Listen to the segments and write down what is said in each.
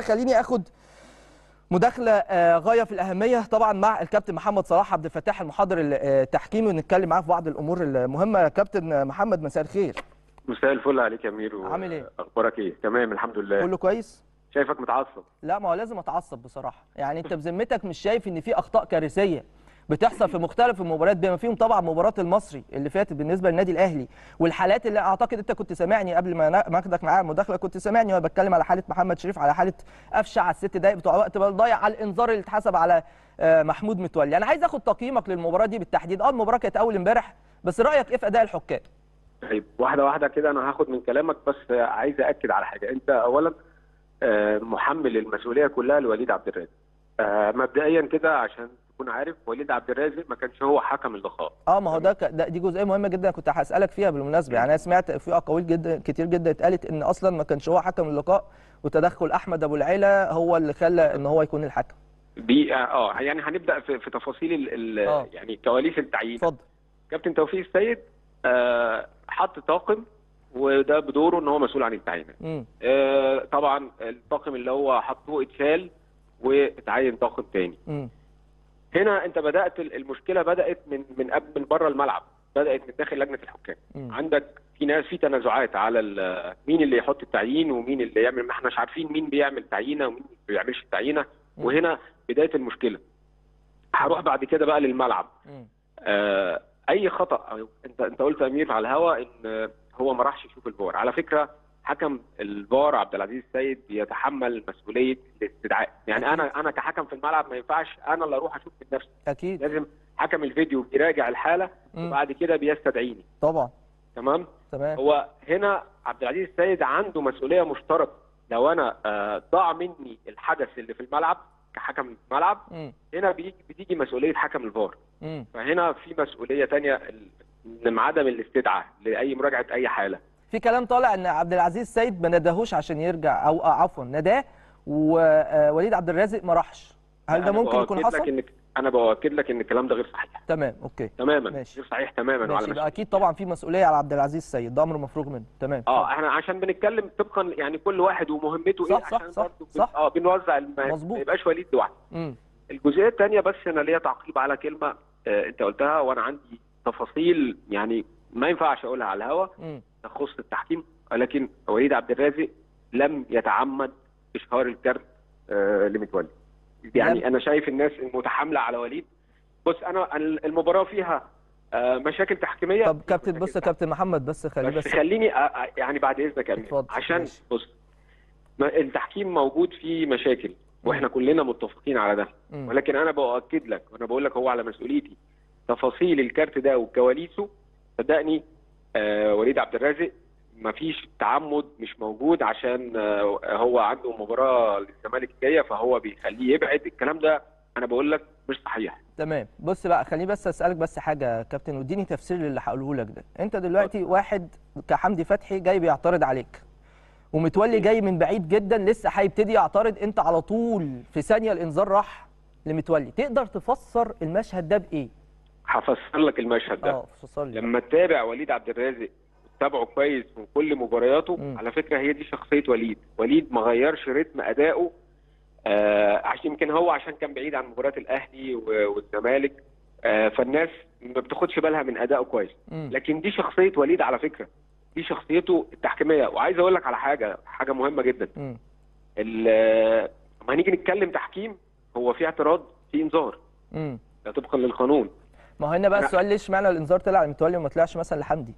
خليني آخد مداخلة آه، غاية في الأهمية. طبعا مع الكابتن محمد صلاح عبد الفتاح المحاضر التحكيمي ونتكلم معاه في بعض الأمور المهمة. كابتن محمد مساء الخير. مساء الفل عليك يا امير عامل إيه؟ أخبارك إيه؟ تمام الحمد لله. كله كويس؟ شايفك متعصب. لا ما هو لازم أتعصب بصراحة. يعني أنت بذمتك مش شايف إن في أخطاء كارثية. بتحصل في مختلف المباريات بما فيهم طبعا مباراة المصري اللي فاتت بالنسبة للنادي الأهلي. والحالات اللي أعتقد أنت كنت سامعني قبل ما ما أخدك معايا المداخلة كنت سامعني وأنا بتكلم على حالة محمد شريف على حالة قفشة على الست دقائق بتوع وقت ضايع على الإنذار اللي اتحسب على آه، محمود متولي. أنا عايز آخد تقييمك للمباراة دي بالتحديد. آه المباراة كانت أول امبارح بس رأيك إيه في أداء الحكام؟ طيب واحدة واحدة كده أنا هاخد من كلامك بس عايز اكد على حاجة. أنت اولا آه، محمل المسؤولية كلها لوليد عبد الرازق. آه، مبدئيا كده عشان تكون عارف وليد عبد الرازق ما كانش هو حكم اللقاء. آه ما هو ده, دي جزئيه مهمه جدا كنت هسألك فيها بالمناسبة. يعني أنا سمعت في اقاويل جدا كتير جدا اتقالت إن أصلا ما كانش هو حكم اللقاء وتدخل أحمد أبو العيلة هو اللي خلى إن هو يكون الحكم. دي آه يعني هنبدأ في, في تفاصيل ال آه. يعني كواليس التعيين. اتفضل. كابتن توفيق السيد آه، حط طاقم وده بدوره إن هو مسؤول عن التعيينات آه، طبعا الطاقم اللي هو حطوه اتشال واتعين طاقم تاني. هنا انت بدأت المشكلة بدأت من من قبل من بره الملعب. بدأت من داخل لجنة الحكام. مم. عندك في ناس في تنازعات على مين اللي يحط التعيين ومين اللي يعمل ما احناش عارفين مين بيعمل تعيينة ومين ما بيعملش تعيينة. وهنا بداية المشكلة. هروح بعد كده بقى للملعب. آه، أي خطأ انت أنت قلت أمير على الهوا إن هو ما راحش يشوف الفار. على فكرة حكم الفار عبد العزيز السيد بيتحمل مسؤولية الاستدعاء. يعني أنا أنا كحكم في الملعب ما ينفعش أنا اللي أروح أشوف بنفسي أكيد. لازم حكم الفيديو بيراجع الحالة مم. وبعد كده بيستدعيني. طبعا. تمام؟ تمام. هو هنا عبد العزيز السيد عنده مسؤولية مشتركة. لو أنا آه، ضاع مني الحدث اللي في الملعب كحكم ملعب امم هنا بيجي بتيجي مسؤولية حكم الفار. فهنا في مسؤولية ال- من عدم الاستدعاء لأي مراجعة أي حالة. في كلام طالع إن عبد العزيز سيد ما نداهوش عشان يرجع أو آه، عفوا نداه ووليد عبد الرازق ما راحش. هل ده ممكن يكون حصل؟ إن أنا باكد لك إن الكلام ده غير صحيح. تمام أوكي. تماما. ماشي. غير صحيح تماما ماشي وعلى يبقى مسؤولية. أكيد طبعا في مسؤولية على عبد العزيز سيد ده أمر مفروغ منه. تمام. آه إحنا عشان بنتكلم طبقا يعني كل واحد ومهمته صح، إيه صح، عشان صح، برضه صح. آه بنوزع الم-. ما يبقاش وليد لوحده. الجزئية الثانية بس أنا ليا تعقيب على كلمة آه أنت قلتها وأنا عندي تفاصيل يعني ما ينفعش أقولها على الهوا. تخص التحكيم ولكن وليد عبد الرازق لم يتعمد إشهار الكارت آه لمتولي يعني أنا شايف الناس المتحاملة على وليد. بص أنا المباراة فيها آه مشاكل تحكيمية. طب كابتن بص يا كابتن محمد بس خليه بس بس. خليني أ- يعني بعد إذنك يا امير عشان. بص التحكيم موجود فيه مشاكل وإحنا كلنا متفقين على ده. ولكن أنا باكد لك وأنا بقول لك هو على مسؤوليتي. تفاصيل الكارت ده وكواليسه صدقني آه وليد عبد الرازق مفيش تعمد مش موجود عشان آه هو عنده مباراة للزمالك الجاية فهو بيخليه يبعد. الكلام ده أنا بقول لك مش صحيح. تمام. بص بقى خليني بس أسألك بس حاجة كابتن واديني تفسير للي هقوله لك ده. أنت دلوقتي واحد كحمدي فتحي جاي بيعترض عليك ومتولي جاي من بعيد جدا لسه هيبتدي يعترض أنت على طول في ثانية الإنذار راح لمتولي. تقدر تفسر المشهد ده بإيه؟ هفسر لك المشهد ده. لي. لما تتابع وليد عبد الرازق تتابعه كويس من كل مبارياته مم. على فكرة هي دي شخصية وليد. وليد ما غيرش رتم أدائه آه عشان يمكن هو عشان كان بعيد عن مباريات الأهلي والزمالك آه فالناس ما بتاخدش بالها من أدائه كويس. مم. لكن دي شخصية وليد على فكرة. دي شخصيته التحكيمية. وعايز أقول لك على حاجة حاجة مهمة جدا. لما هنيجي نتكلم تحكيم هو في اعتراض في انذار. ده طبقا للقانون. ما هو هنا بقى السؤال ليش معنى الإنذار طلع لمتولي وما طلعش مثلا لحمدي؟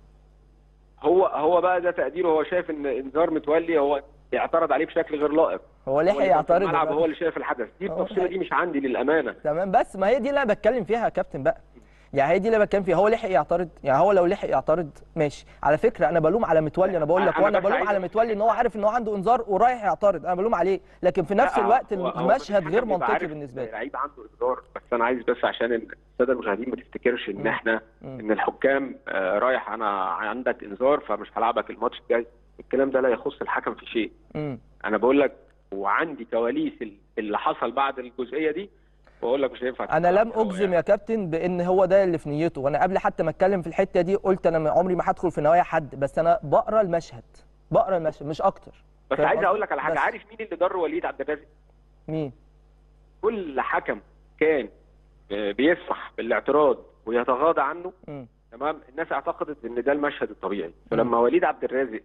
هو هو بقى ده تقديره هو شايف إن إنذار متولي هو اعترض عليه بشكل غير لائق. هو هو لحق اللي كان في يعترض الملعب. هو اللي شايف الحدث. دي التفصيلة. دي مش عندي للأمانة. تمام بس ما هي دي اللي أنا بتكلم فيها يا كابتن بقى. يعني هي دي اللي بتكلم فيها. هو لحق يعترض. يعني هو لو لحق يعترض ماشي. على فكرة أنا بلوم على متولي. أنا بقول لك وأنا بلوم على متولي إن هو عارف إن هو عنده إنذار ورايح يعترض. أنا بلوم عليه. لكن في نفس الوقت المشهد غير منطقي بالنسبة لي. لعيب عنده إنذار. بس أنا عايز بس عشان السادة المشاهدين ما تفتكرش إن. إحنا. إن الحكام آه، رايح أنا عندك إنذار فمش هلعبك الماتش الجاي. الكلام ده لا يخص الحكم في شيء. أنا بقول لك وعندي كواليس ال- اللي حصل بعد الجزئية دي واقول لك مش هينفع أنا لم هو أجزم يعني. يا كابتن بإن هو ده اللي في نيته وأنا قبل حتى ما أتكلم في الحتة دي قلت أنا عمري ما هدخل في نوايا حد بس أنا بقرأ المشهد بقرأ المشهد مش أكتر بس عايز؟ أقول لك على حاجة. عارف مين اللي ضر وليد عبد الرازق مين كل حكم كان آه، بيسمح بالاعتراض ويتغاضى عنه مم. تمام الناس اعتقدت إن ده المشهد الطبيعي فلما وليد عبد الرازق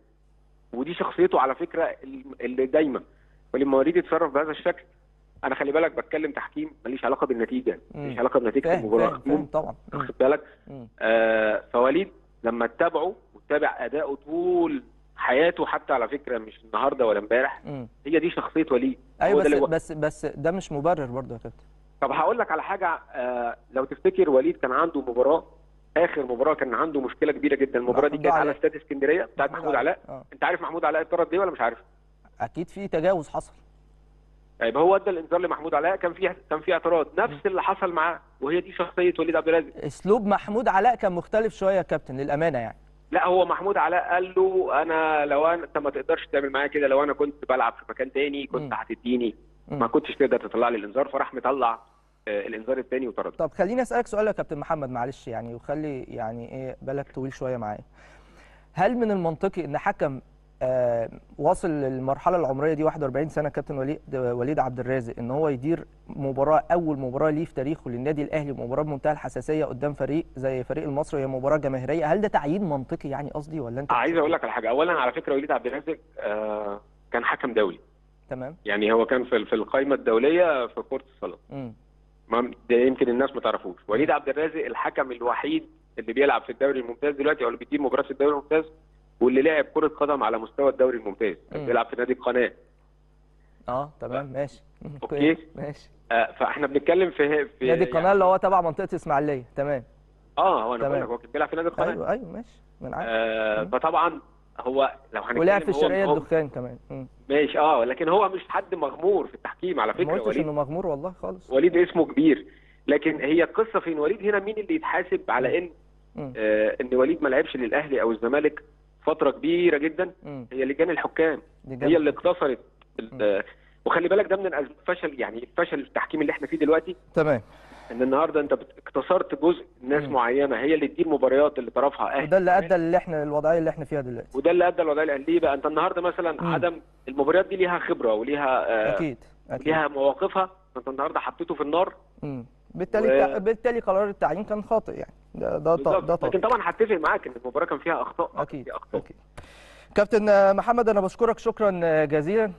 ودي شخصيته على فكرة اللي دايما ولما وليد يتصرف بهذا الشكل أنا خلي بالك بتكلم تحكيم ماليش علاقة بالنتيجة. ماليش علاقة بنتيجة المباراة طبعا. واخد بالك. آه فوليد لما تتابعه وتتابع أداؤه طول حياته حتى على فكرة مش النهارده ولا امبارح. هي دي شخصية وليد أيوه بس بس بس ده مش مبرر برضه يا كابتن طب هقول لك على حاجة آه لو تفتكر وليد كان عنده مباراة آخر مباراة كان عنده مشكلة كبيرة جدا المباراة دي كانت على. استاد اسكندرية بتاعت محمود علاء آه أنت عارف محمود علاء اتطرد ليه ولا مش عارف؟ أكيد في تجاوز حصل طيب هو ادى الانذار لمحمود علاء كان في كان في اعتراض نفس اللي حصل معاه وهي دي شخصية وليد عبد الرازق اسلوب محمود علاء كان مختلف شوية يا كابتن للأمانة يعني. لا هو محمود علاء قال له أنا لو أنا انت ما تقدرش تعمل معايا كده لو أنا كنت بلعب في مكان تاني كنت. هتديني. ما كنتش تقدر تطلع لي الانذار فراح مطلع آه، الانذار الثاني وطرده. طب خليني أسألك سؤال يا كابتن محمد معلش يعني وخلي يعني إيه بالك طويل شوية معايا. هل من المنطقي إن حكم واصل للمرحلة العمرية دي 41 سنة كابتن وليد وليد عبد الرازق إن هو يدير مباراة أول مباراة ليه في تاريخه للنادي الأهلي مباراة بمنتهى الحساسية قدام فريق زي فريق المصري وهي مباراة جماهيرية. هل ده تعيين منطقي يعني قصدي ولا أنت عايز أقول؟ لك على حاجة. اولا على فكرة وليد عبد الرازق آه، كان حكم دولي. تمام. يعني هو كان في في القائمة الدولية في كرة امم ما- ده يمكن الناس ما تعرفوش. وليد عبد الرازق الحكم الوحيد اللي بيلعب في الدوري الممتاز دلوقتي أو اللي بيدير مباراة في الدوري الممتاز واللي لعب كرة قدم على مستوى الدوري الممتاز كان. بيلعب في نادي القناة. آه تمام ماشي. كويس، ماشي. آه، فإحنا بنتكلم في في نادي القناة اللي هو تبع منطقة إسماعيلية تمام. آه هو أنا. بقول لك هو كان بيلعب في نادي القناة. أيوه أيوه ماشي من عارف آه فطبعا هو لو هنتكلم ولعب في الشرقية الدخان كمان. مم. ماشي آه لكن هو مش حد مغمور في التحكيم على ما فكرة. قلتش وليد إنه مغمور والله خالص. وليد اسمه كبير. لكن هي القصة فين؟ وليد هنا مين اللي يتحاسب على إن. آه إن وليد ما لعبش للأهلي أو الزمالك فترة كبيرة جدا. هي لجان الحكام هي. اللي اقتصرت وخلي بالك ده من الأسباب فشل يعني الفشل التحكيم اللي إحنا فيه دلوقتي تمام إن النهارده انت اقتصرت جزء ناس مم. معينة هي اللي تدير مباريات اللي طرفها أهلي وده اللي أدى اللي إحنا الوضعية اللي إحنا فيها دلوقتي وده اللي أدى الوضعية الاهلي ليه بقى أنت النهارده مثلا مم. عدم المباريات دي ليها خبرة وليها آه أكيد أكيد ليها مواقفها أنت النهارده حطيته في النار مم. بالتالي و- بالتالي قرار التعيين كان خاطئ يعني ده ده ده لكن طبعا هتفق معاك إن المباراه كان فيها أخطاء. أكيد أكيد. كابتن محمد أنا بشكرك. شكرا جزيلا.